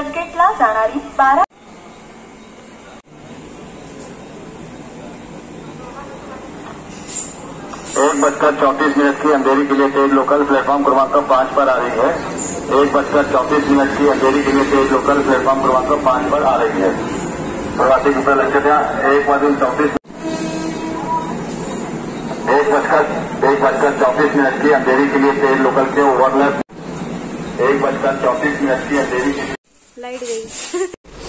चर्चगेटला जाणारी बारा एक बजकर चौंतीस मिनट की अंधेरी के लिए तेज लोकल प्लेटफॉर्म क्रमांक पाँच पर आ रही है। एक बजकर चौंतीस मिनट की अंधेरी के लिए तेज लोकल प्लेटफॉर्म क्रमांक पाँच पर आ रही है। प्रवासी कृपया लक्ष द्या एक वाजून चौतीस एक बजकर एक बजकर चौंतीस मिनट की अंधेरी के लिए तेज लोकल के ओवरलैप एक बजकर चौंतीस मिनट की अंधेरी लाईट गई।